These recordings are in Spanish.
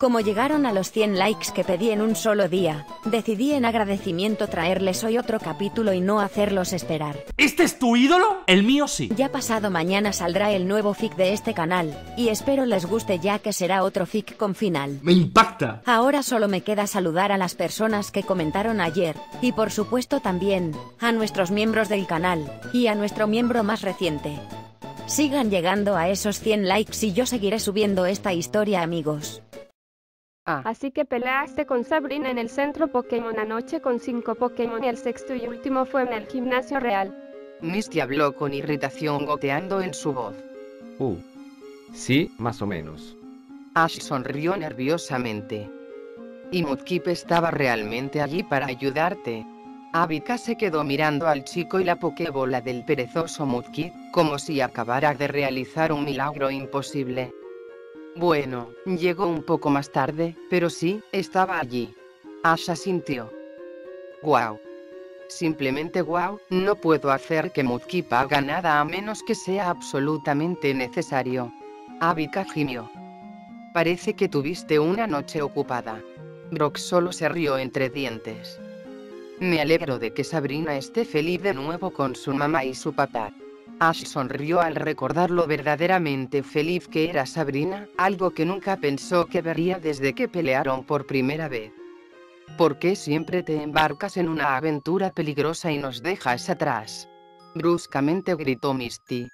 Como llegaron a los 100 likes que pedí en un solo día, decidí en agradecimiento traerles hoy otro capítulo y no hacerlos esperar. ¿Este es tu ídolo? El mío sí. Ya pasado mañana saldrá el nuevo fic de este canal, y espero les guste ya que será otro fic con final. Me impacta. Ahora solo me queda saludar a las personas que comentaron ayer, y por supuesto también, a nuestros miembros del canal, y a nuestro miembro más reciente. Sigan llegando a esos 100 likes y yo seguiré subiendo esta historia amigos. Así que peleaste con Sabrina en el centro Pokémon anoche con 5 Pokémon y el sexto y último fue en el gimnasio real. Misty habló con irritación goteando en su voz. Uh. Sí, más o menos. Ash sonrió nerviosamente. Y Mudkip estaba realmente allí para ayudarte. Abika se quedó mirando al chico y la pokebola del perezoso Mudkip, como si acabara de realizar un milagro imposible. Bueno, llegó un poco más tarde, pero sí, estaba allí. Asha sintió. Wow. Simplemente wow, no puedo hacer que Mudkip haga nada a menos que sea absolutamente necesario. Abika gimió. Parece que tuviste una noche ocupada. Brock solo se rió entre dientes. Me alegro de que Sabrina esté feliz de nuevo con su mamá y su papá. Ash sonrió al recordar lo verdaderamente feliz que era Sabrina, algo que nunca pensó que vería desde que pelearon por primera vez. ¿Por qué siempre te embarcas en una aventura peligrosa y nos dejas atrás? Bruscamente gritó Misty.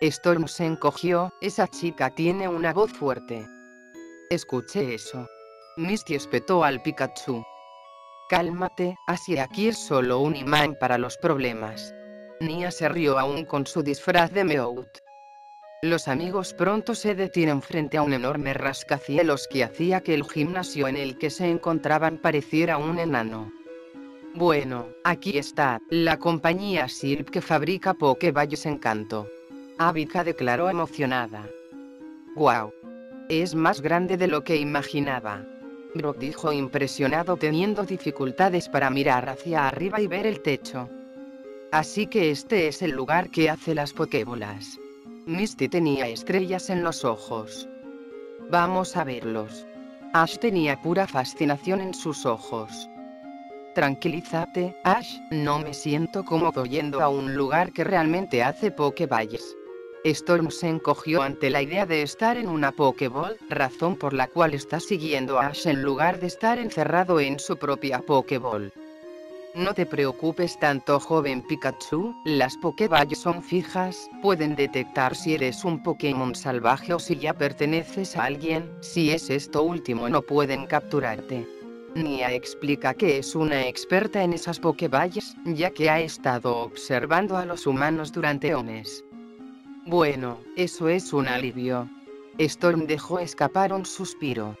Storm se encogió, esa chica tiene una voz fuerte. Escuché eso. Misty espetó al Pikachu. Cálmate, así aquí es solo un imán para los problemas. Nia se rió aún con su disfraz de Meowth. Los amigos pronto se detienen frente a un enorme rascacielos que hacía que el gimnasio en el que se encontraban pareciera un enano. Bueno, aquí está, la compañía Silp que fabrica Pokeballs Encanto. Abika declaró emocionada. ¡Guau! Es más grande de lo que imaginaba. Brock dijo impresionado teniendo dificultades para mirar hacia arriba y ver el techo. Así que este es el lugar que hace las Pokébolas. Misty tenía estrellas en los ojos. Vamos a verlos. Ash tenía pura fascinación en sus ojos. Tranquilízate, Ash, no me siento cómodo yendo a un lugar que realmente hace Pokéballs. Storm se encogió ante la idea de estar en una Pokéball, razón por la cual está siguiendo a Ash en lugar de estar encerrado en su propia Pokéball. No te preocupes tanto joven Pikachu, las Pokéballs son fijas, pueden detectar si eres un Pokémon salvaje o si ya perteneces a alguien, si es esto último no pueden capturarte. Nia explica que es una experta en esas Pokéballs, ya que ha estado observando a los humanos durante eones. Bueno, eso es un alivio. Storm dejó escapar un suspiro.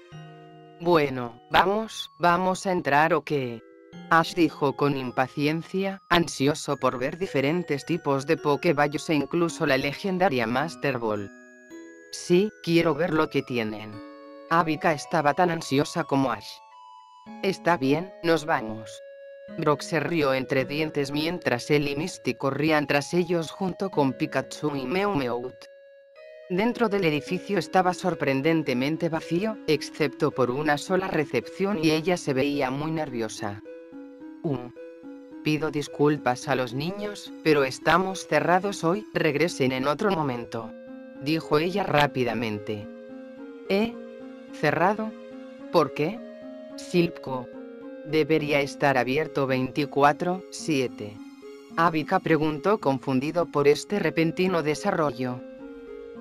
Bueno, vamos, vamos a entrar o qué. Ash dijo con impaciencia, ansioso por ver diferentes tipos de Pokéballs e incluso la legendaria Master Ball. Sí, quiero ver lo que tienen. Abika estaba tan ansiosa como Ash. Está bien, nos vamos. Brock se rió entre dientes mientras él y Misty corrían tras ellos junto con Pikachu y Mew Meowth. Dentro del edificio estaba sorprendentemente vacío, excepto por una sola recepción y ella se veía muy nerviosa. Pido disculpas a los niños, pero estamos cerrados hoy, regresen en otro momento. Dijo ella rápidamente. ¿Eh? ¿Cerrado? ¿Por qué? Silpco. Debería estar abierto 24-7. Abika preguntó confundido por este repentino desarrollo.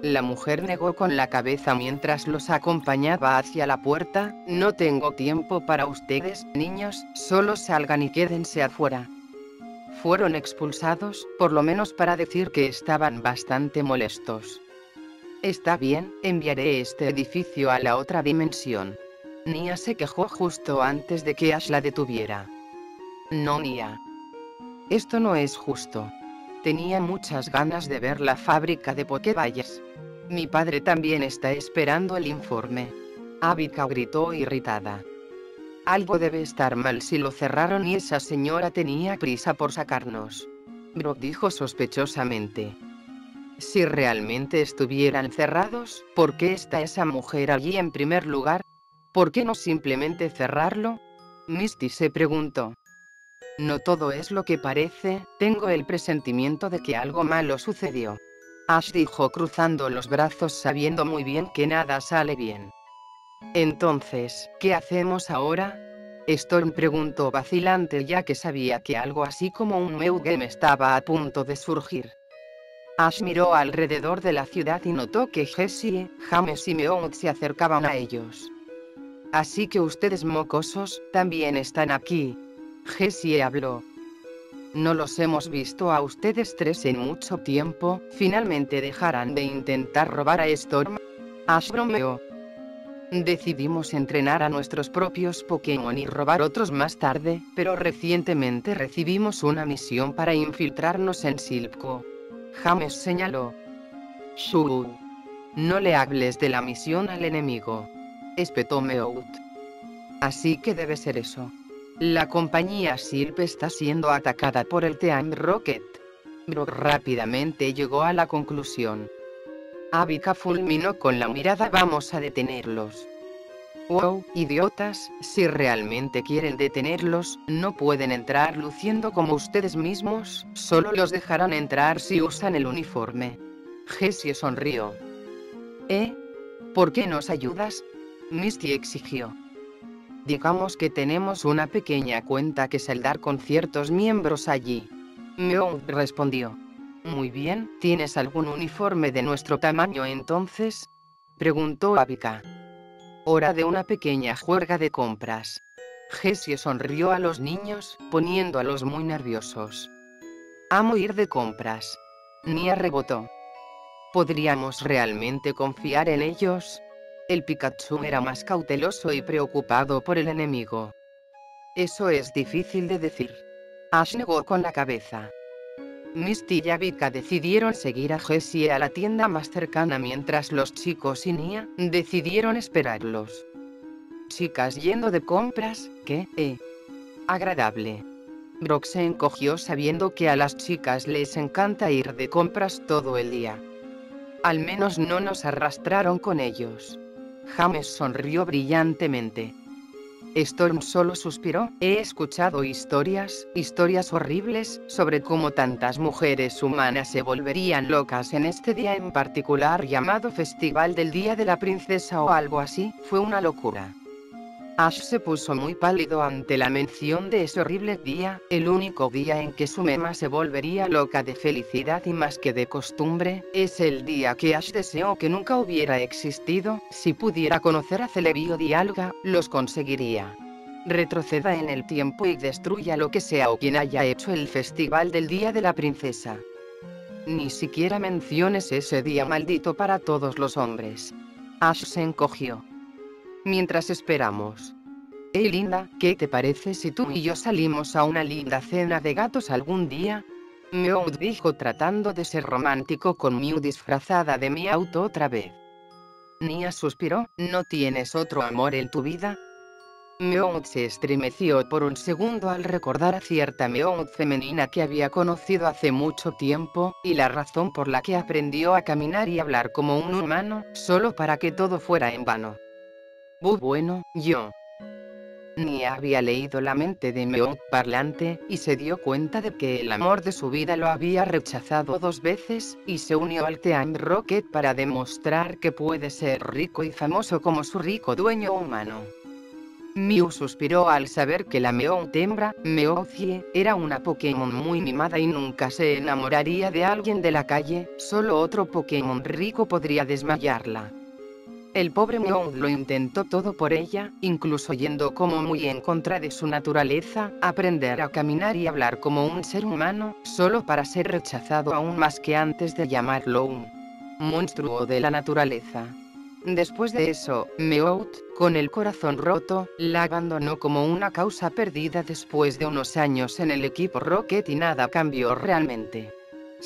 La mujer negó con la cabeza mientras los acompañaba hacia la puerta, no tengo tiempo para ustedes, niños, solo salgan y quédense afuera. Fueron expulsados, por lo menos para decir que estaban bastante molestos. Está bien, enviaré este edificio a la otra dimensión. Nia se quejó justo antes de que Ash la detuviera. No, Nia. Esto no es justo. Tenía muchas ganas de ver la fábrica de Pokeballs. Mi padre también está esperando el informe. Abika gritó irritada. Algo debe estar mal si lo cerraron y esa señora tenía prisa por sacarnos. Brock dijo sospechosamente. Si realmente estuvieran cerrados, ¿por qué está esa mujer allí en primer lugar? ¿Por qué no simplemente cerrarlo? Misty se preguntó. No todo es lo que parece, tengo el presentimiento de que algo malo sucedió. Ash dijo cruzando los brazos sabiendo muy bien que nada sale bien. Entonces, ¿qué hacemos ahora? Storm preguntó vacilante ya que sabía que algo así como un Meugame estaba a punto de surgir. Ash miró alrededor de la ciudad y notó que Jessie, James y Meowth se acercaban a ellos. Así que ustedes mocosos, también están aquí. Jessie habló. No los hemos visto a ustedes tres en mucho tiempo, finalmente dejarán de intentar robar a Storm. Ash bromeó. Decidimos entrenar a nuestros propios Pokémon y robar otros más tarde, pero recientemente recibimos una misión para infiltrarnos en Silpco. James señaló. Shuu. No le hables de la misión al enemigo. Espetó Meowth. Así que debe ser eso. La compañía Silp está siendo atacada por el Team Rocket. Brock rápidamente llegó a la conclusión. Abika fulminó con la mirada vamos a detenerlos. Wow, idiotas, si realmente quieren detenerlos, no pueden entrar luciendo como ustedes mismos, solo los dejarán entrar si usan el uniforme. Jessie sonrió. ¿Eh? ¿Por qué nos ayudas? Misty exigió. Digamos que tenemos una pequeña cuenta que saldar con ciertos miembros allí. Meow respondió. Muy bien, ¿tienes algún uniforme de nuestro tamaño entonces? Preguntó Abika. Hora de una pequeña juerga de compras. Jessie sonrió a los niños, poniéndolos muy nerviosos. Amo ir de compras. Nia rebotó. ¿Podríamos realmente confiar en ellos? El Pikachu era más cauteloso y preocupado por el enemigo. Eso es difícil de decir. Ash negó con la cabeza. Misty y Abika decidieron seguir a Jessie a la tienda más cercana mientras los chicos y Nia decidieron esperarlos. Chicas yendo de compras, ¿qué? Eh. Agradable. Brock se encogió sabiendo que a las chicas les encanta ir de compras todo el día. Al menos no nos arrastraron con ellos. James sonrió brillantemente. Storm solo suspiró, he escuchado historias, historias horribles, sobre cómo tantas mujeres humanas se volverían locas en este día en particular llamado Festival del Día de la Princesa o algo así, fue una locura. Ash se puso muy pálido ante la mención de ese horrible día, el único día en que su mema se volvería loca de felicidad y más que de costumbre, es el día que Ash deseó que nunca hubiera existido, si pudiera conocer a Celebi Dialga, los conseguiría. Retroceda en el tiempo y destruya lo que sea o quien haya hecho el festival del Día de la Princesa. Ni siquiera menciones ese día maldito para todos los hombres. Ash se encogió mientras esperamos. Hey linda, ¿qué te parece si tú y yo salimos a una linda cena de gatos algún día? Meowth dijo tratando de ser romántico con Mew disfrazada de mi auto otra vez. Nia suspiró, ¿no tienes otro amor en tu vida? Meowth se estremeció por un segundo al recordar a cierta Meowth femenina que había conocido hace mucho tiempo, y la razón por la que aprendió a caminar y hablar como un humano, solo para que todo fuera en vano bueno, yo. Ni había leído la mente de Meowth parlante, y se dio cuenta de que el amor de su vida lo había rechazado dos veces, y se unió al Team Rocket para demostrar que puede ser rico y famoso como su rico dueño humano. Mew suspiró al saber que la Meowth hembra, Meowthie, era una Pokémon muy mimada y nunca se enamoraría de alguien de la calle, solo otro Pokémon rico podría desmayarla. El pobre Meowth lo intentó todo por ella, incluso yendo como muy en contra de su naturaleza, aprender a caminar y hablar como un ser humano, solo para ser rechazado aún más que antes de llamarlo un monstruo de la naturaleza. Después de eso, Meowth, con el corazón roto, la abandonó como una causa perdida después de unos años en el equipo Rocket y nada cambió realmente.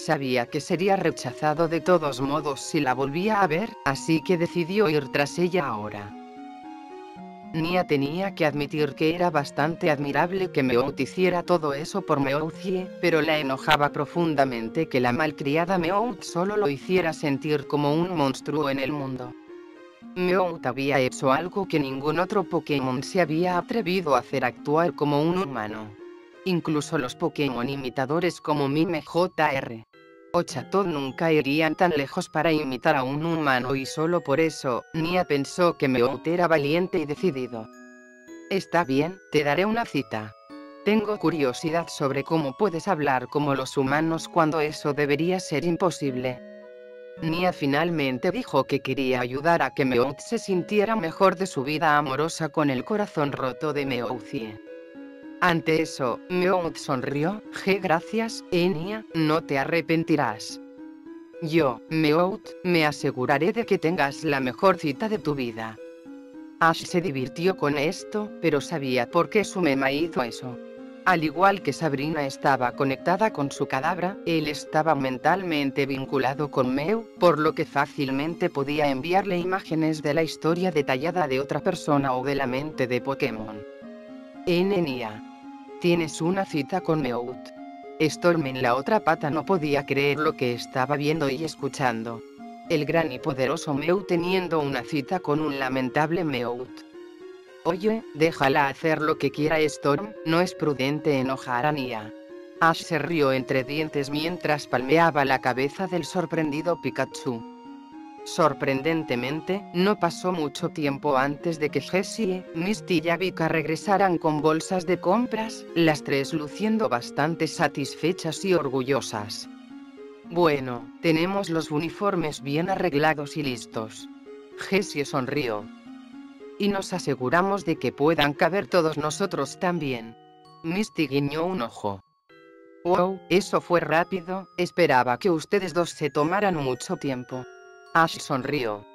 Sabía que sería rechazado de todos modos si la volvía a ver, así que decidió ir tras ella ahora. Nia tenía que admitir que era bastante admirable que Meowth hiciera todo eso por Meowthie, pero la enojaba profundamente que la malcriada Meowth solo lo hiciera sentir como un monstruo en el mundo. Meowth había hecho algo que ningún otro Pokémon se había atrevido a hacer actuar como un humano. Incluso los Pokémon imitadores como Mime JR o Chatot nunca irían tan lejos para imitar a un humano y solo por eso, Nia pensó que Meowth era valiente y decidido. Está bien, te daré una cita. Tengo curiosidad sobre cómo puedes hablar como los humanos cuando eso debería ser imposible. Nia finalmente dijo que quería ayudar a que Meowth se sintiera mejor de su vida amorosa con el corazón roto de Meowthie. Ante eso, Meowth sonrió, G gracias, Enia, no te arrepentirás. Yo, Meowth, me aseguraré de que tengas la mejor cita de tu vida. Ash se divirtió con esto, pero sabía por qué su mema hizo eso. Al igual que Sabrina estaba conectada con su cadáver, él estaba mentalmente vinculado con Mew, por lo que fácilmente podía enviarle imágenes de la historia detallada de otra persona o de la mente de Pokémon. Enenia. Tienes una cita con Meowth. Storm en la otra pata no podía creer lo que estaba viendo y escuchando. El gran y poderoso Mew teniendo una cita con un lamentable Meowth. Oye, déjala hacer lo que quiera Storm, no es prudente enojar a Nia. Ash se rió entre dientes mientras palmeaba la cabeza del sorprendido Pikachu. Sorprendentemente, no pasó mucho tiempo antes de que Jessie, Misty y Abika regresaran con bolsas de compras, las tres luciendo bastante satisfechas y orgullosas. Bueno, tenemos los uniformes bien arreglados y listos. Jessie sonrió y nos aseguramos de que puedan caber todos nosotros también. Misty guiñó un ojo. Wow, eso fue rápido, esperaba que ustedes dos se tomaran mucho tiempo. Ash sonrió.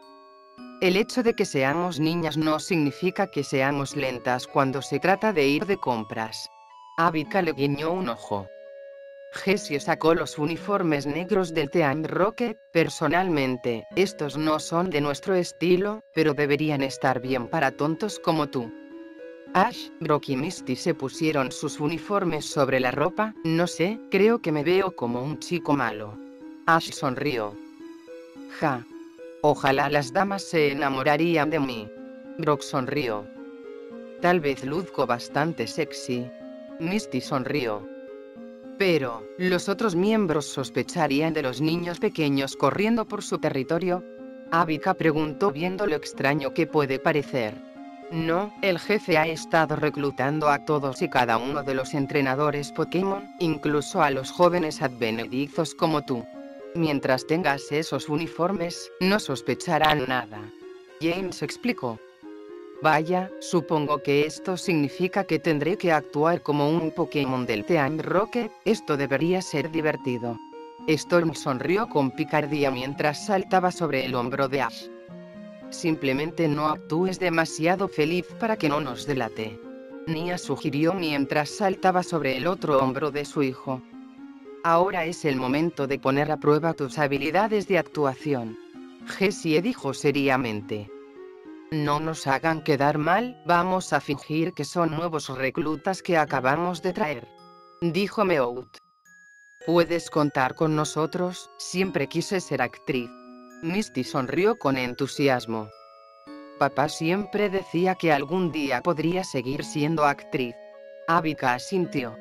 El hecho de que seamos niñas no significa que seamos lentas cuando se trata de ir de compras. Abika le guiñó un ojo. Jessie sacó los uniformes negros del Team Rocket, personalmente, estos no son de nuestro estilo, pero deberían estar bien para tontos como tú. Ash, Brock y Misty se pusieron sus uniformes sobre la ropa, no sé, creo que me veo como un chico malo. Ash sonrió. Ja. Ojalá las damas se enamorarían de mí. Brock sonrió. Tal vez luzco bastante sexy. Misty sonrió. Pero, ¿los otros miembros sospecharían de los niños pequeños corriendo por su territorio? Abika preguntó viendo lo extraño que puede parecer. No, el jefe ha estado reclutando a todos y cada uno de los entrenadores Pokémon, incluso a los jóvenes advenedizos como tú. Mientras tengas esos uniformes, no sospecharán nada. James explicó. Vaya, supongo que esto significa que tendré que actuar como un Pokémon del Team Rocket, esto debería ser divertido. Storm sonrió con picardía mientras saltaba sobre el hombro de Ash. Simplemente no actúes demasiado feliz para que no nos delate. Nia sugirió mientras saltaba sobre el otro hombro de su hijo. Ahora es el momento de poner a prueba tus habilidades de actuación. Jessie dijo seriamente. No nos hagan quedar mal, vamos a fingir que son nuevos reclutas que acabamos de traer. Dijo Meowth. Puedes contar con nosotros, siempre quise ser actriz. Misty sonrió con entusiasmo. Papá siempre decía que algún día podría seguir siendo actriz. Abika asintió.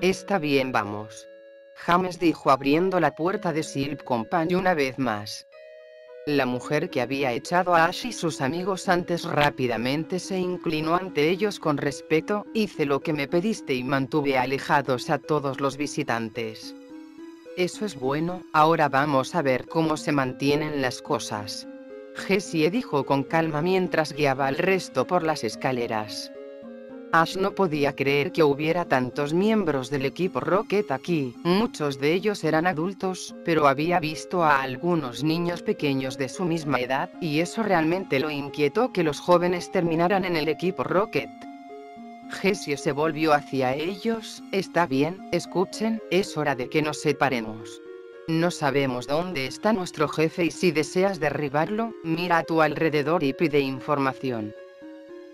Está bien, vamos. James dijo abriendo la puerta de Silp Company una vez más. La mujer que había echado a Ash y sus amigos antes rápidamente se inclinó ante ellos con respeto, hice lo que me pediste y mantuve alejados a todos los visitantes. Eso es bueno, ahora vamos a ver cómo se mantienen las cosas. Jessie dijo con calma mientras guiaba al resto por las escaleras. Ash no podía creer que hubiera tantos miembros del equipo Rocket aquí, muchos de ellos eran adultos, pero había visto a algunos niños pequeños de su misma edad, y eso realmente lo inquietó que los jóvenes terminaran en el equipo Rocket. Jessie se volvió hacia ellos, está bien, escuchen, es hora de que nos separemos. No sabemos dónde está nuestro jefe y si deseas derribarlo, mira a tu alrededor y pide información.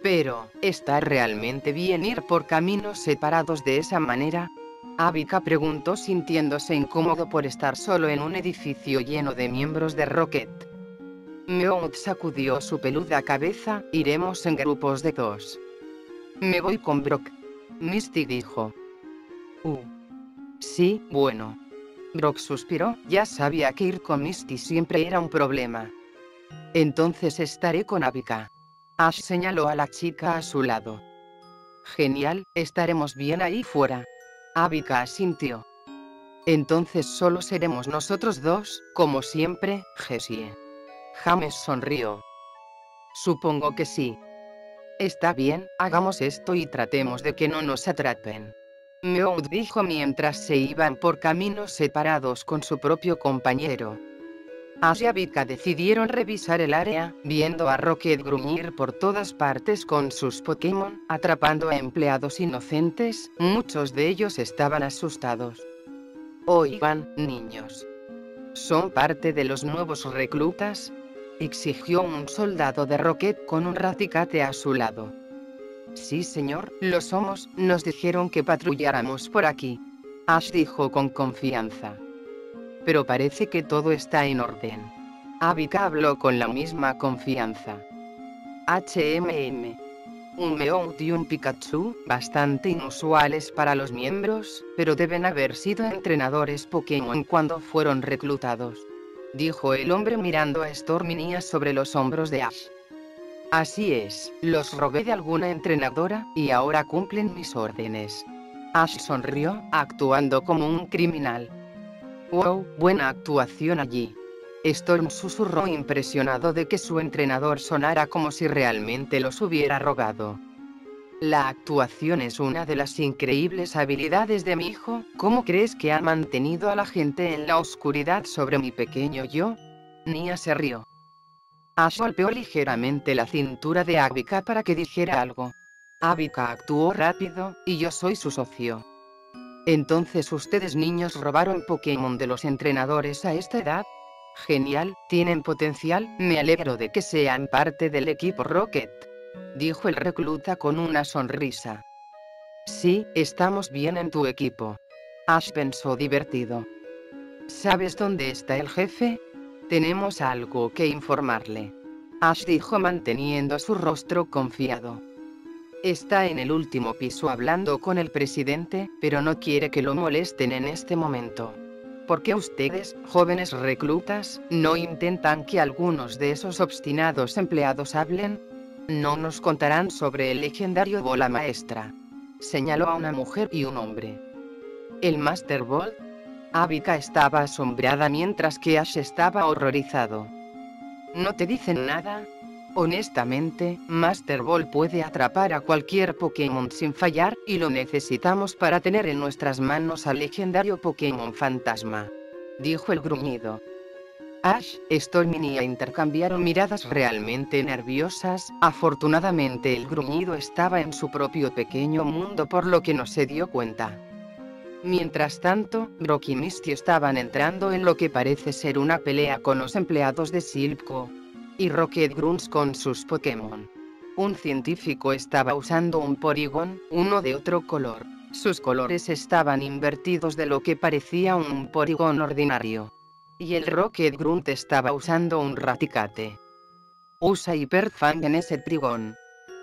Pero, ¿está realmente bien ir por caminos separados de esa manera? Abika preguntó sintiéndose incómodo por estar solo en un edificio lleno de miembros de Rocket. Meowth sacudió su peluda cabeza, iremos en grupos de dos. Me voy con Brock. Misty dijo. Uh. Sí, bueno. Brock suspiró, ya sabía que ir con Misty siempre era un problema. Entonces estaré con Abika. Ash señaló a la chica a su lado. Genial, estaremos bien ahí fuera. Abika asintió. Entonces solo seremos nosotros dos, como siempre, Jessie. James sonrió. Supongo que sí. Está bien, hagamos esto y tratemos de que no nos atrapen. Meowth dijo mientras se iban por caminos separados con su propio compañero. Ash y Abika decidieron revisar el área, viendo a Rocket gruñir por todas partes con sus Pokémon, atrapando a empleados inocentes, muchos de ellos estaban asustados. Oigan, niños. ¿Son parte de los nuevos reclutas? Exigió un soldado de Rocket con un raticate a su lado. Sí, señor, lo somos, nos dijeron que patrulláramos por aquí. Ash dijo con confianza. Pero parece que todo está en orden. Abika habló con la misma confianza. HMM un Meowth y un Pikachu, bastante inusuales para los miembros, pero deben haber sido entrenadores Pokémon cuando fueron reclutados. Dijo el hombre mirando a Storminia sobre los hombros de Ash. Así es, los robé de alguna entrenadora, y ahora cumplen mis órdenes. Ash sonrió, actuando como un criminal. Wow, buena actuación allí. Storm susurró impresionado de que su entrenador sonara como si realmente los hubiera rogado. La actuación es una de las increíbles habilidades de mi hijo, ¿cómo crees que ha mantenido a la gente en la oscuridad sobre mi pequeño yo? Nia se rió. Ash golpeó ligeramente la cintura de Abika para que dijera algo. Abika actuó rápido, y yo soy su socio. Entonces ustedes niños robaron Pokémon de los entrenadores a esta edad, Genial, tienen potencial, me alegro de que sean parte del equipo Rocket. Dijo el recluta con una sonrisa. Sí, estamos bien en tu equipo. Ash pensó divertido. ¿Sabes dónde está el jefe? Tenemos algo que informarle. Ash dijo manteniendo su rostro confiado. Está en el último piso hablando con el presidente, pero no quiere que lo molesten en este momento. ¿Por qué ustedes, jóvenes reclutas, no intentan que algunos de esos obstinados empleados hablen? No nos contarán sobre el legendario bola maestra. Señaló a una mujer y un hombre. ¿El Master Ball? Abika estaba asombrada mientras que Ash estaba horrorizado. ¿No te dicen nada? Honestamente, Master Ball puede atrapar a cualquier Pokémon sin fallar, y lo necesitamos para tener en nuestras manos al legendario Pokémon Fantasma. Dijo el gruñido. Ash, Storm y intercambiaron miradas realmente nerviosas, afortunadamente el gruñido estaba en su propio pequeño mundo por lo que no se dio cuenta. Mientras tanto, Brock y Misty estaban entrando en lo que parece ser una pelea con los empleados de Silpco, y Rocket Grunts con sus Pokémon. Un científico estaba usando un Porygon, uno de otro color. Sus colores estaban invertidos de lo que parecía un Porygon ordinario. Y el Rocket Grunt estaba usando un Raticate. Usa Hyperfang en ese Porygon.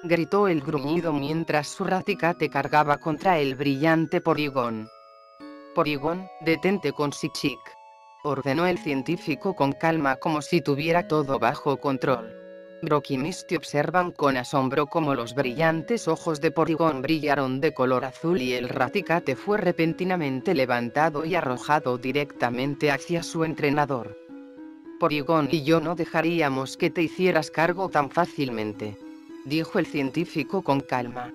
Gritó el gruñido mientras su Raticate cargaba contra el brillante Porygon. Porygon, detente con Sichik ordenó el científico con calma como si tuviera todo bajo control. Brock y Misty observan con asombro cómo los brillantes ojos de Porygon brillaron de color azul y el raticate fue repentinamente levantado y arrojado directamente hacia su entrenador. Porygon y yo no dejaríamos que te hicieras cargo tan fácilmente. Dijo el científico con calma.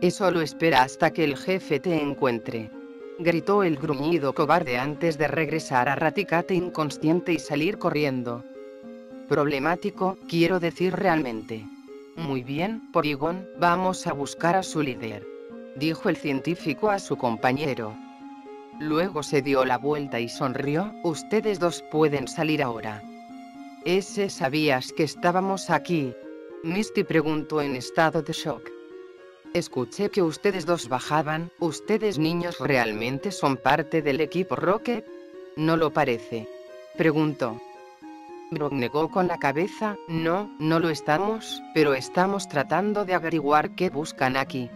Eso lo espera hasta que el jefe te encuentre gritó el gruñido cobarde antes de regresar a Raticate inconsciente y salir corriendo. Problemático, quiero decir realmente. Muy bien, Porygon, vamos a buscar a su líder. Dijo el científico a su compañero. Luego se dio la vuelta y sonrió, ustedes dos pueden salir ahora. ¿Ese sabías que estábamos aquí? Misty preguntó en estado de shock. Escuché que ustedes dos bajaban, ¿ustedes niños realmente son parte del equipo Rocket? No lo parece. Preguntó. Brock negó con la cabeza, no, no lo estamos, pero estamos tratando de averiguar qué buscan aquí.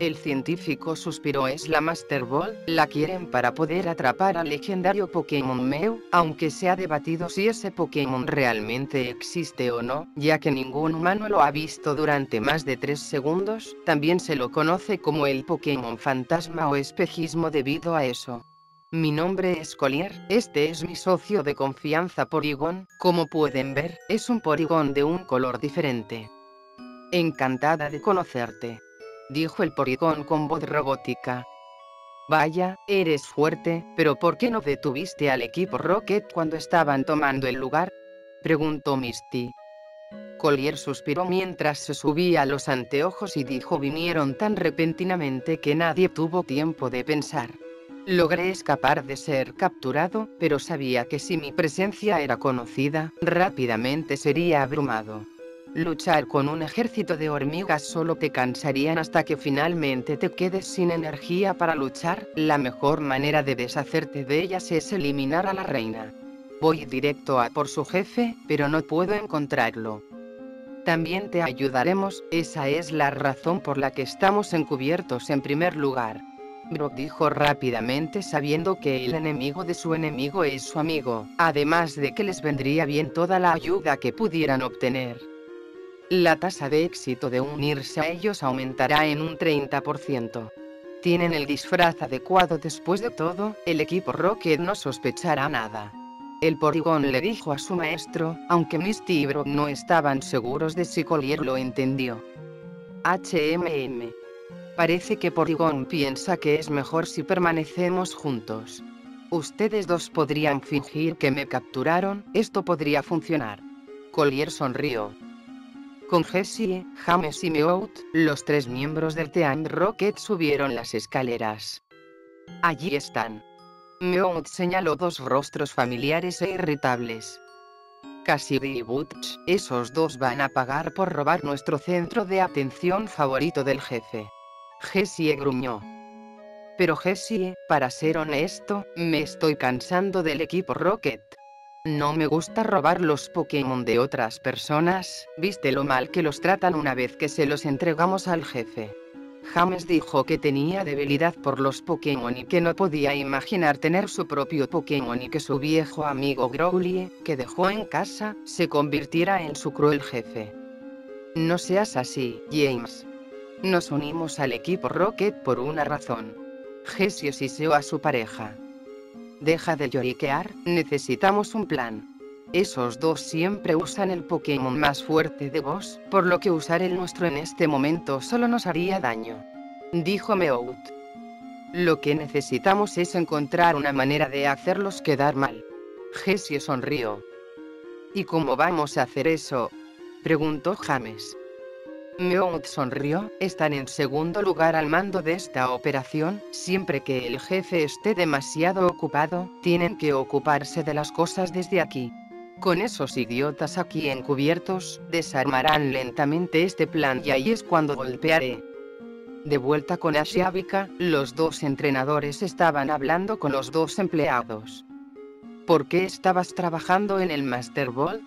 El científico suspiró es la Master Ball, la quieren para poder atrapar al legendario Pokémon Mew, aunque se ha debatido si ese Pokémon realmente existe o no, ya que ningún humano lo ha visto durante más de 3 segundos, también se lo conoce como el Pokémon fantasma o espejismo debido a eso. Mi nombre es Collier, este es mi socio de confianza Porygon, como pueden ver, es un Porygon de un color diferente. Encantada de conocerte dijo el Porygon con voz robótica. Vaya, eres fuerte, pero ¿por qué no detuviste al equipo Rocket cuando estaban tomando el lugar? Preguntó Misty. Collier suspiró mientras se subía los anteojos y dijo vinieron tan repentinamente que nadie tuvo tiempo de pensar. Logré escapar de ser capturado, pero sabía que si mi presencia era conocida, rápidamente sería abrumado. Luchar con un ejército de hormigas solo te cansarían hasta que finalmente te quedes sin energía para luchar, la mejor manera de deshacerte de ellas es eliminar a la reina. Voy directo a por su jefe, pero no puedo encontrarlo. También te ayudaremos, esa es la razón por la que estamos encubiertos en primer lugar. Brock dijo rápidamente sabiendo que el enemigo de su enemigo es su amigo, además de que les vendría bien toda la ayuda que pudieran obtener la tasa de éxito de unirse a ellos aumentará en un 30%. Tienen el disfraz adecuado después de todo, el equipo Rocket no sospechará nada. El Porygon le dijo a su maestro, aunque Misty y Brock no estaban seguros de si Collier lo entendió. HMM. Parece que Porygon piensa que es mejor si permanecemos juntos. Ustedes dos podrían fingir que me capturaron, esto podría funcionar. Collier sonrió. Con Jessie, James y Meout, los tres miembros del Team Rocket subieron las escaleras. Allí están. Meout señaló dos rostros familiares e irritables. Cassidy y Butch, esos dos van a pagar por robar nuestro centro de atención favorito del jefe. Jessie gruñó. Pero Jessie, para ser honesto, me estoy cansando del equipo Rocket. No me gusta robar los Pokémon de otras personas, viste lo mal que los tratan una vez que se los entregamos al jefe. James dijo que tenía debilidad por los Pokémon y que no podía imaginar tener su propio Pokémon y que su viejo amigo Growly, que dejó en casa, se convirtiera en su cruel jefe. No seas así, James. Nos unimos al equipo Rocket por una razón. Gesio siseó a su pareja. Deja de lloriquear, necesitamos un plan. Esos dos siempre usan el Pokémon más fuerte de vos, por lo que usar el nuestro en este momento solo nos haría daño. Dijo Meowth. Lo que necesitamos es encontrar una manera de hacerlos quedar mal. Jessie sonrió. ¿Y cómo vamos a hacer eso? Preguntó James. Meowth sonrió, están en segundo lugar al mando de esta operación, siempre que el jefe esté demasiado ocupado, tienen que ocuparse de las cosas desde aquí. Con esos idiotas aquí encubiertos, desarmarán lentamente este plan y ahí es cuando golpearé. De vuelta con Ashiabika, los dos entrenadores estaban hablando con los dos empleados. ¿Por qué estabas trabajando en el Master Ball?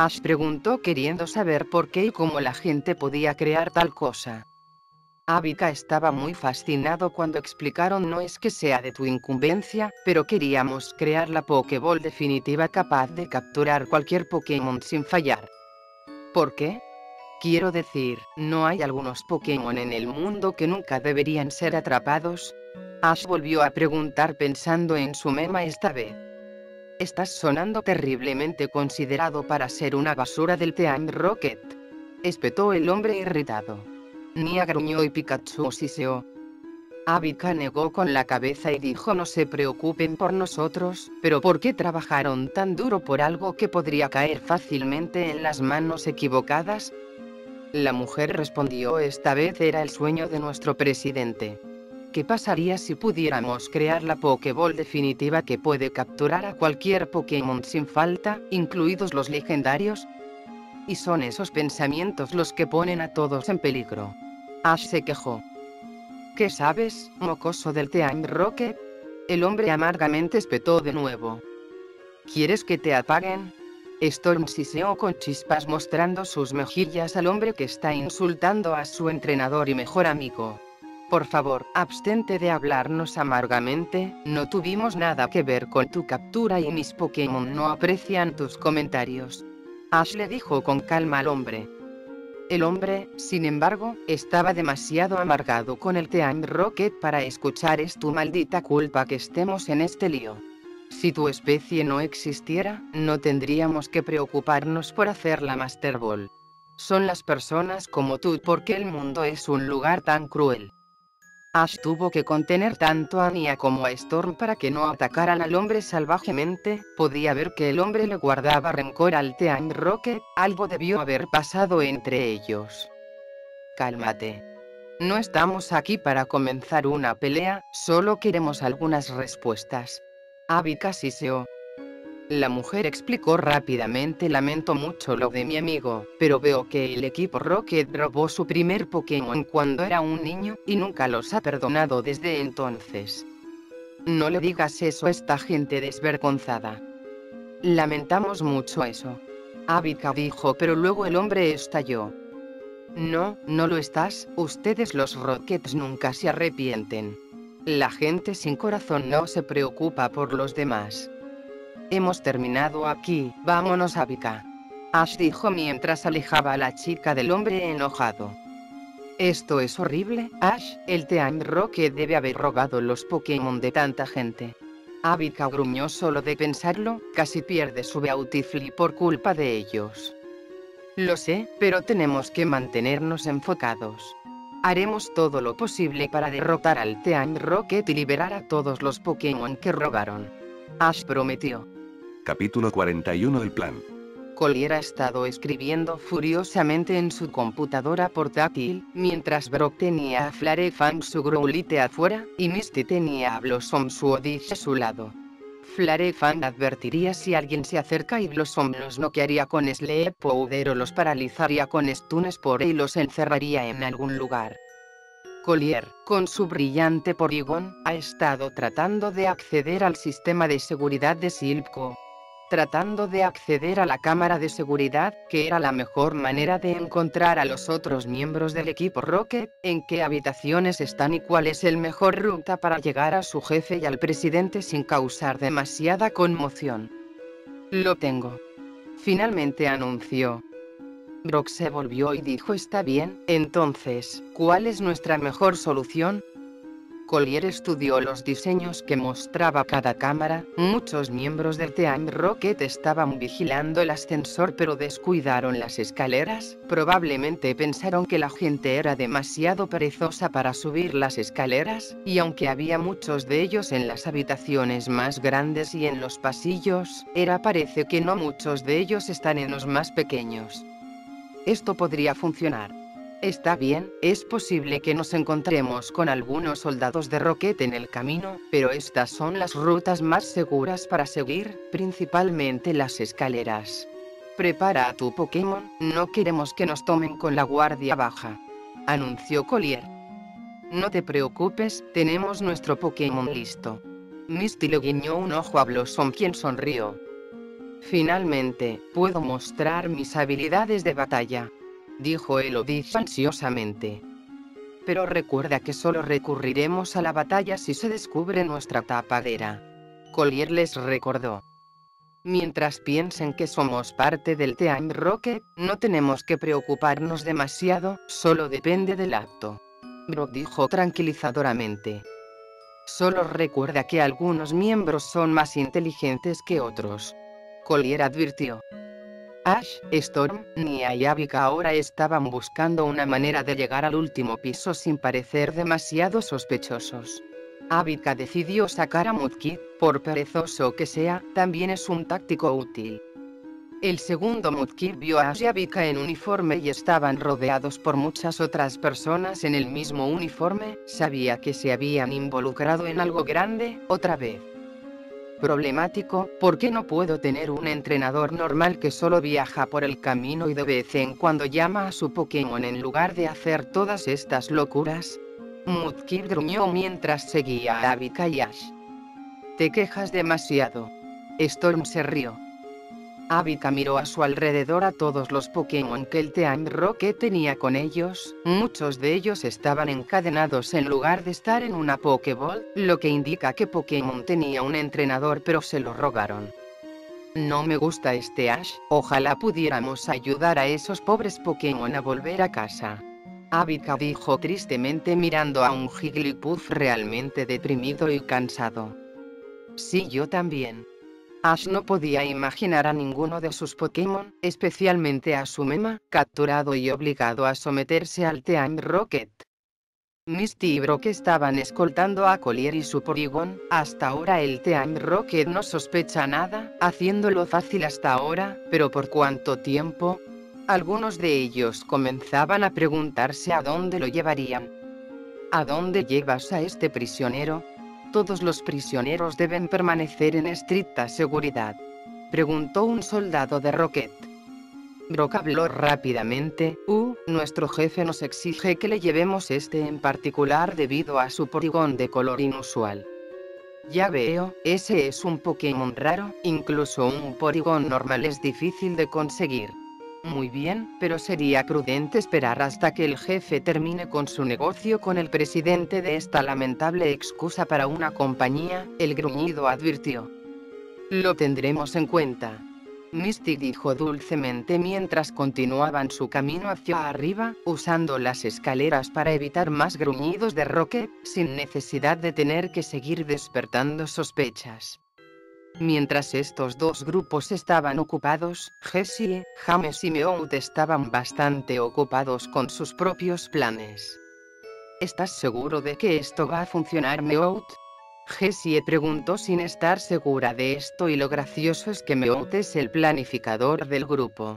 Ash preguntó queriendo saber por qué y cómo la gente podía crear tal cosa. Abika estaba muy fascinado cuando explicaron no es que sea de tu incumbencia, pero queríamos crear la Pokéball definitiva capaz de capturar cualquier Pokémon sin fallar. ¿Por qué? Quiero decir, ¿no hay algunos Pokémon en el mundo que nunca deberían ser atrapados? Ash volvió a preguntar pensando en su mema esta vez. Estás sonando terriblemente considerado para ser una basura del Team Rocket. Espetó el hombre irritado. Nia gruñó y Pikachu siseó. Abika negó con la cabeza y dijo no se preocupen por nosotros, pero ¿por qué trabajaron tan duro por algo que podría caer fácilmente en las manos equivocadas? La mujer respondió esta vez era el sueño de nuestro presidente. ¿Qué pasaría si pudiéramos crear la Pokéball definitiva que puede capturar a cualquier Pokémon sin falta, incluidos los legendarios? Y son esos pensamientos los que ponen a todos en peligro. Ash se quejó. ¿Qué sabes, mocoso del Team Rocket? El hombre amargamente espetó de nuevo. ¿Quieres que te apaguen? Storm siseó con chispas mostrando sus mejillas al hombre que está insultando a su entrenador y mejor amigo. Por favor, abstente de hablarnos amargamente, no tuvimos nada que ver con tu captura y mis Pokémon no aprecian tus comentarios. Ash le dijo con calma al hombre. El hombre, sin embargo, estaba demasiado amargado con el Team Rocket para escuchar es tu maldita culpa que estemos en este lío. Si tu especie no existiera, no tendríamos que preocuparnos por hacer la Master Ball. Son las personas como tú porque el mundo es un lugar tan cruel. Ash tuvo que contener tanto a Nia como a Storm para que no atacaran al hombre salvajemente, podía ver que el hombre le guardaba rencor al Team Rocket, algo debió haber pasado entre ellos. Cálmate. No estamos aquí para comenzar una pelea, solo queremos algunas respuestas. Abby casi se La mujer explicó rápidamente lamento mucho lo de mi amigo, pero veo que el equipo Rocket robó su primer Pokémon cuando era un niño, y nunca los ha perdonado desde entonces. No le digas eso a esta gente desvergonzada. Lamentamos mucho eso. Abika dijo pero luego el hombre estalló. No, no lo estás, ustedes los Rockets nunca se arrepienten. La gente sin corazón no se preocupa por los demás. Hemos terminado aquí, vámonos a. Ash dijo mientras alejaba a la chica del hombre enojado. Esto es horrible, Ash, el Team Rocket debe haber robado los Pokémon de tanta gente. Abika gruñó solo de pensarlo, casi pierde su Beautifly por culpa de ellos. Lo sé, pero tenemos que mantenernos enfocados. Haremos todo lo posible para derrotar al Team Rocket y liberar a todos los Pokémon que robaron. Ash prometió. Capítulo 41 El plan. Collier ha estado escribiendo furiosamente en su computadora portátil, mientras Brock tenía a Flarefang su Growlite afuera, y Misty tenía a Blossom su Odish a su lado. Flarefang advertiría si alguien se acerca y Blossom los noquearía con Sleep Powder o los paralizaría con Stun Spore y los encerraría en algún lugar. Collier, con su brillante Porygon, ha estado tratando de acceder al sistema de seguridad de Silpco, tratando de acceder a la cámara de seguridad, que era la mejor manera de encontrar a los otros miembros del equipo Rocket, en qué habitaciones están y cuál es el mejor ruta para llegar a su jefe y al presidente sin causar demasiada conmoción. Lo tengo. Finalmente anunció. Brock se volvió y dijo está bien, entonces, ¿cuál es nuestra mejor solución? Collier estudió los diseños que mostraba cada cámara, muchos miembros del Team Rocket estaban vigilando el ascensor pero descuidaron las escaleras, probablemente pensaron que la gente era demasiado perezosa para subir las escaleras, y aunque había muchos de ellos en las habitaciones más grandes y en los pasillos, era parece que no muchos de ellos están en los más pequeños. Esto podría funcionar. Está bien, es posible que nos encontremos con algunos soldados de Rocket en el camino, pero estas son las rutas más seguras para seguir, principalmente las escaleras. Prepara a tu Pokémon, no queremos que nos tomen con la guardia baja. Anunció Collier. No te preocupes, tenemos nuestro Pokémon listo. Misty le guiñó un ojo a Blossom quien sonrió. Finalmente, puedo mostrar mis habilidades de batalla dijo Elodie ansiosamente. Pero recuerda que solo recurriremos a la batalla si se descubre nuestra tapadera. Collier les recordó. Mientras piensen que somos parte del Team Rocket, no tenemos que preocuparnos demasiado, solo depende del acto. Brock dijo tranquilizadoramente. Solo recuerda que algunos miembros son más inteligentes que otros. Collier advirtió. Ash, Storm, Nia y Abika ahora estaban buscando una manera de llegar al último piso sin parecer demasiado sospechosos. Abika decidió sacar a Mudkip, por perezoso que sea, también es un táctico útil. El segundo Mudkip vio a Ash y Abika en uniforme y estaban rodeados por muchas otras personas en el mismo uniforme, sabía que se habían involucrado en algo grande, otra vez problemático, ¿por qué no puedo tener un entrenador normal que solo viaja por el camino y de vez en cuando llama a su Pokémon en lugar de hacer todas estas locuras? Mudkip gruñó mientras seguía a Abby Te quejas demasiado. Storm se rió. Abika miró a su alrededor a todos los Pokémon que el Team Rocket tenía con ellos, muchos de ellos estaban encadenados en lugar de estar en una Pokéball, lo que indica que Pokémon tenía un entrenador pero se lo rogaron. No me gusta este Ash, ojalá pudiéramos ayudar a esos pobres Pokémon a volver a casa. Abika dijo tristemente mirando a un Jigglypuff realmente deprimido y cansado. Sí, yo también. Ash no podía imaginar a ninguno de sus Pokémon, especialmente a su Mema, capturado y obligado a someterse al Team Rocket. Misty y Brock estaban escoltando a Collier y su Porygon, hasta ahora el Team Rocket no sospecha nada, haciéndolo fácil hasta ahora, pero ¿por cuánto tiempo? Algunos de ellos comenzaban a preguntarse a dónde lo llevarían. ¿A dónde llevas a este prisionero? Todos los prisioneros deben permanecer en estricta seguridad. Preguntó un soldado de Rocket. Brock habló rápidamente, uh, nuestro jefe nos exige que le llevemos este en particular debido a su Porygon de color inusual. Ya veo, ese es un Pokémon raro, incluso un Porygon normal es difícil de conseguir. Muy bien, pero sería prudente esperar hasta que el jefe termine con su negocio con el presidente de esta lamentable excusa para una compañía, el gruñido advirtió. Lo tendremos en cuenta. Misty dijo dulcemente mientras continuaban su camino hacia arriba, usando las escaleras para evitar más gruñidos de Rocket, sin necesidad de tener que seguir despertando sospechas. Mientras estos dos grupos estaban ocupados, Jessie, James y Meowth estaban bastante ocupados con sus propios planes. ¿Estás seguro de que esto va a funcionar, Meowth? Jessie preguntó sin estar segura de esto y lo gracioso es que Meowth es el planificador del grupo.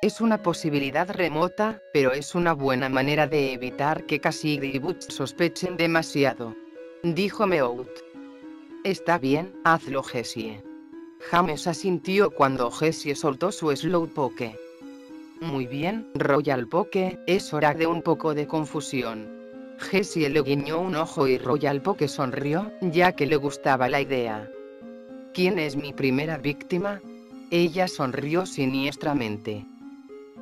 Es una posibilidad remota, pero es una buena manera de evitar que Cassidy y Butch sospechen demasiado. Dijo Meowth. Está bien, hazlo Jessie. James asintió cuando Jessie soltó su Slowpoke. Muy bien, Royal Poke, es hora de un poco de confusión. Jessie le guiñó un ojo y Royal Poke sonrió, ya que le gustaba la idea. ¿Quién es mi primera víctima? Ella sonrió siniestramente.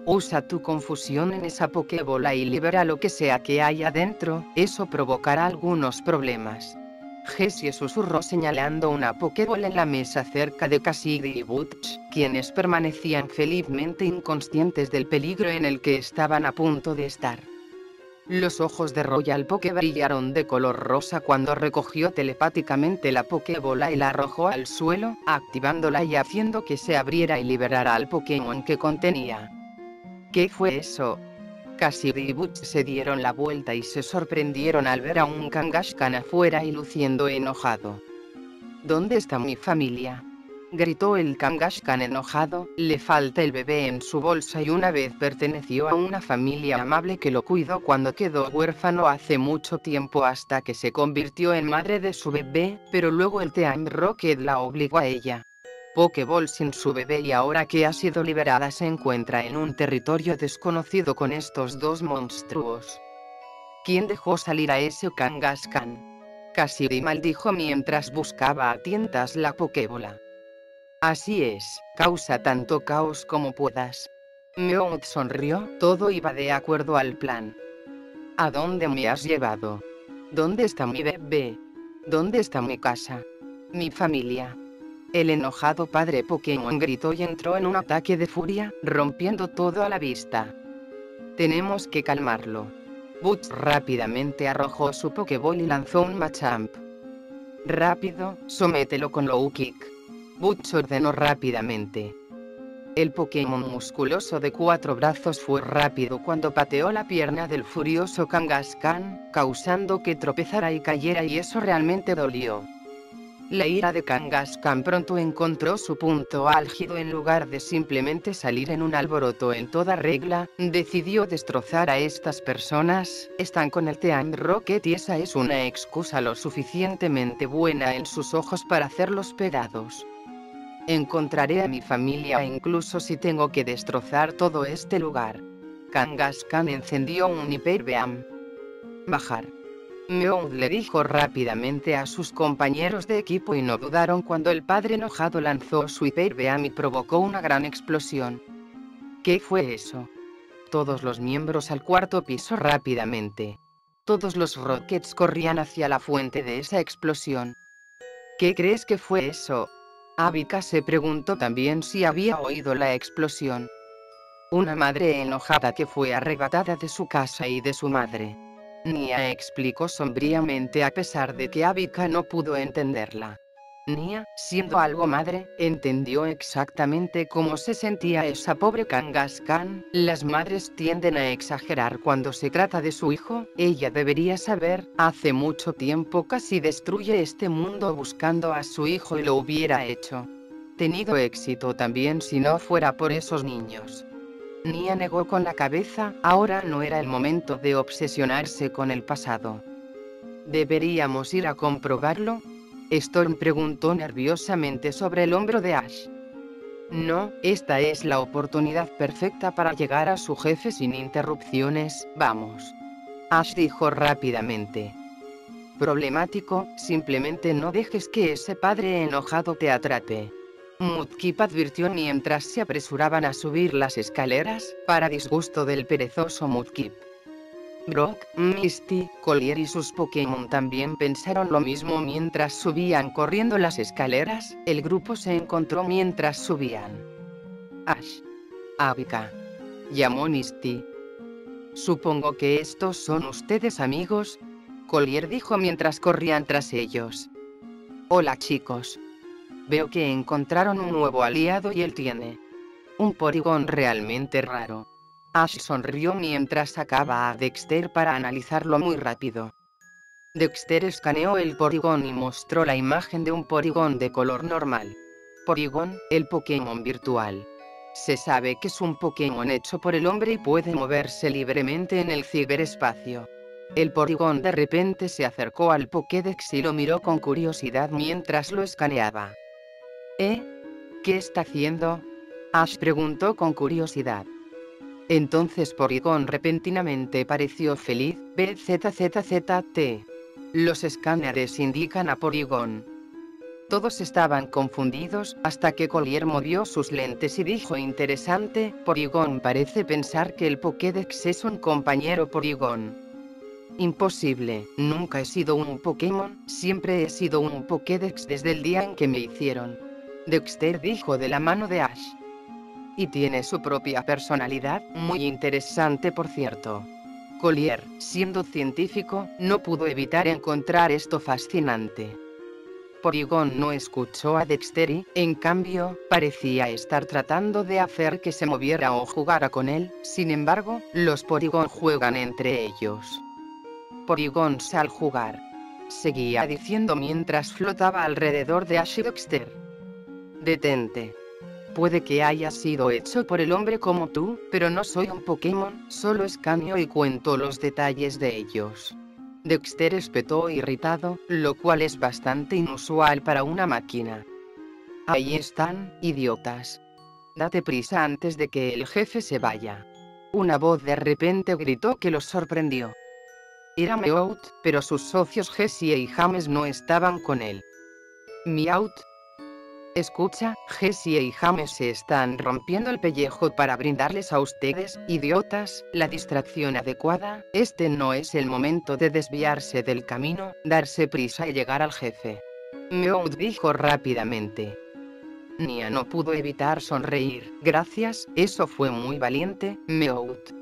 Usa tu confusión en esa Pokébola y libera lo que sea que haya dentro, eso provocará algunos problemas. Jessie susurró señalando una Pokébola en la mesa cerca de Cassidy y Butch, quienes permanecían felizmente inconscientes del peligro en el que estaban a punto de estar. Los ojos de Royal Poke brillaron de color rosa cuando recogió telepáticamente la Pokébola y la arrojó al suelo, activándola y haciendo que se abriera y liberara al Pokémon que contenía. ¿Qué fue eso? Cassidy y se dieron la vuelta y se sorprendieron al ver a un Kangaskhan afuera y luciendo enojado. ¿Dónde está mi familia? Gritó el Kangaskhan enojado, le falta el bebé en su bolsa y una vez perteneció a una familia amable que lo cuidó cuando quedó huérfano hace mucho tiempo hasta que se convirtió en madre de su bebé, pero luego el Team Rocket la obligó a ella. Pokéball sin su bebé y ahora que ha sido liberada se encuentra en un territorio desconocido con estos dos monstruos. ¿Quién dejó salir a ese Kangaskhan? Cassidy maldijo mientras buscaba a tientas la Pokébola. Así es, causa tanto caos como puedas. Meowth sonrió, todo iba de acuerdo al plan. ¿A dónde me has llevado? ¿Dónde está mi bebé? ¿Dónde está mi casa? Mi familia. El enojado padre Pokémon gritó y entró en un ataque de furia, rompiendo todo a la vista. Tenemos que calmarlo. Butch rápidamente arrojó su Pokéball y lanzó un Machamp. Rápido, somételo con Low Kick. Butch ordenó rápidamente. El Pokémon musculoso de cuatro brazos fue rápido cuando pateó la pierna del furioso Kangaskhan, causando que tropezara y cayera y eso realmente dolió. La ira de Kangaskhan pronto encontró su punto álgido en lugar de simplemente salir en un alboroto en toda regla, decidió destrozar a estas personas, están con el Team Rocket y esa es una excusa lo suficientemente buena en sus ojos para hacerlos pedados. Encontraré a mi familia incluso si tengo que destrozar todo este lugar. Kangaskhan encendió un Hyperbeam. Bajar. Meow le dijo rápidamente a sus compañeros de equipo y no dudaron cuando el padre enojado lanzó su hiperbeam y provocó una gran explosión. ¿Qué fue eso? Todos los miembros al cuarto piso rápidamente. Todos los rockets corrían hacia la fuente de esa explosión. ¿Qué crees que fue eso? Abika se preguntó también si había oído la explosión. Una madre enojada que fue arrebatada de su casa y de su madre. Nia explicó sombríamente a pesar de que Abika no pudo entenderla. Nia, siendo algo madre, entendió exactamente cómo se sentía esa pobre Kangaskhan. Las madres tienden a exagerar cuando se trata de su hijo. Ella debería saber, hace mucho tiempo casi destruye este mundo buscando a su hijo y lo hubiera hecho. Tenido éxito también si no fuera por esos niños. Nia negó con la cabeza, ahora no era el momento de obsesionarse con el pasado. ¿Deberíamos ir a comprobarlo? Storm preguntó nerviosamente sobre el hombro de Ash. No, esta es la oportunidad perfecta para llegar a su jefe sin interrupciones, vamos. Ash dijo rápidamente. Problemático, simplemente no dejes que ese padre enojado te atrape. Mudkip advirtió mientras se apresuraban a subir las escaleras, para disgusto del perezoso Mudkip. Brock, Misty, Collier y sus Pokémon también pensaron lo mismo mientras subían corriendo las escaleras, el grupo se encontró mientras subían. Ash. Abika. Llamó Misty. Supongo que estos son ustedes amigos. Collier dijo mientras corrían tras ellos. Hola chicos. Veo que encontraron un nuevo aliado y él tiene un Porygon realmente raro. Ash sonrió mientras sacaba a Dexter para analizarlo muy rápido. Dexter escaneó el Porygon y mostró la imagen de un Porygon de color normal. Porygon, el Pokémon virtual. Se sabe que es un Pokémon hecho por el hombre y puede moverse libremente en el ciberespacio. El Porygon de repente se acercó al Pokédex y lo miró con curiosidad mientras lo escaneaba. ¿Eh? ¿Qué está haciendo? Ash preguntó con curiosidad. Entonces Porygon repentinamente pareció feliz, BZZZT. Los escáneres indican a Porygon. Todos estaban confundidos, hasta que Collier movió sus lentes y dijo interesante, Porygon parece pensar que el Pokédex es un compañero Porygon. Imposible, nunca he sido un Pokémon, siempre he sido un Pokédex desde el día en que me hicieron. Dexter dijo de la mano de Ash y tiene su propia personalidad, muy interesante por cierto. Collier, siendo científico, no pudo evitar encontrar esto fascinante. Porygon no escuchó a Dexter y, en cambio, parecía estar tratando de hacer que se moviera o jugara con él, sin embargo, los Porygon juegan entre ellos. Porygon sal jugar. Seguía diciendo mientras flotaba alrededor de Ash y Dexter. Detente. Puede que haya sido hecho por el hombre como tú, pero no soy un Pokémon, solo escaneo y cuento los detalles de ellos. Dexter espetó irritado, lo cual es bastante inusual para una máquina. Ahí están, idiotas. Date prisa antes de que el jefe se vaya. Una voz de repente gritó que los sorprendió. Era Meowth, pero sus socios Jessie y James no estaban con él. Meowth, Escucha, Jessie y James se están rompiendo el pellejo para brindarles a ustedes, idiotas, la distracción adecuada. Este no es el momento de desviarse del camino, darse prisa y llegar al jefe. Meowth dijo rápidamente. Nia no pudo evitar sonreír. Gracias, eso fue muy valiente, Meowth.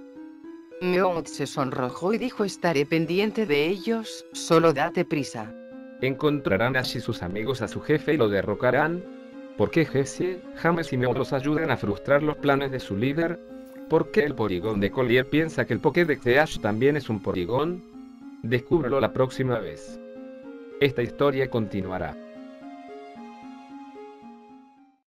Meowth se sonrojó y dijo estaré pendiente de ellos, solo date prisa. Encontrarán a sus amigos a su jefe y lo derrocarán, ¿Por qué Jessie, James y Meo los ayudan a frustrar los planes de su líder? ¿Por qué el Porygon de Collier piensa que el Pokédex de Ash también es un Porygon? Descúbrelo la próxima vez. Esta historia continuará.